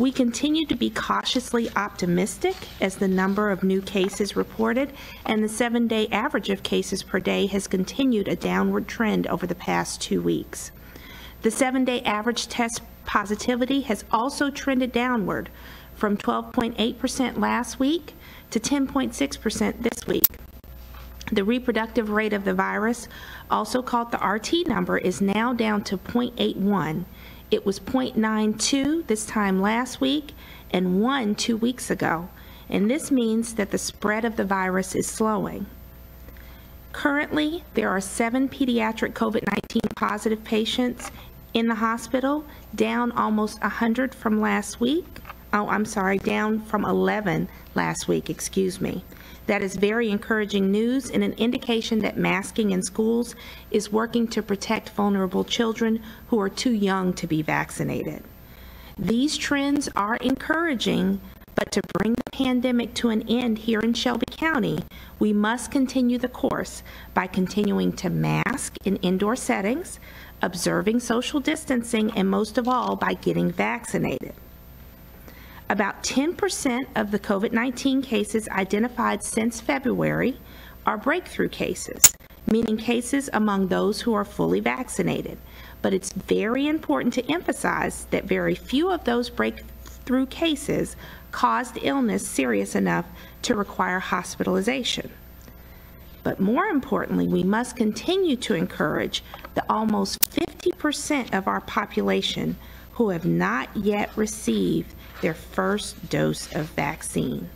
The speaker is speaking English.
We continue to be cautiously optimistic as the number of new cases reported and the seven-day average of cases per day has continued a downward trend over the past two weeks. The seven-day average test positivity has also trended downward from 12.8% last week to 10.6% this week. The reproductive rate of the virus, also called the RT number, is now down to 0.81. It was 0.92 this time last week and 1 two weeks ago, and this means that the spread of the virus is slowing. Currently, there are seven pediatric COVID-19 positive patients in the hospital, down almost 100 from last week. Oh, I'm sorry, down from 11 last week, excuse me. That is very encouraging news and an indication that masking in schools is working to protect vulnerable children who are too young to be vaccinated. These trends are encouraging, but to bring the pandemic to an end here in Shelby County, we must continue the course by continuing to mask in indoor settings, observing social distancing, and most of all, by getting vaccinated. About 10% of the COVID 19 cases identified since February are breakthrough cases, meaning cases among those who are fully vaccinated. But it's very important to emphasize that very few of those breakthrough cases caused illness serious enough to require hospitalization. But more importantly, we must continue to encourage the almost 50% of our population who have not yet received their first dose of vaccine.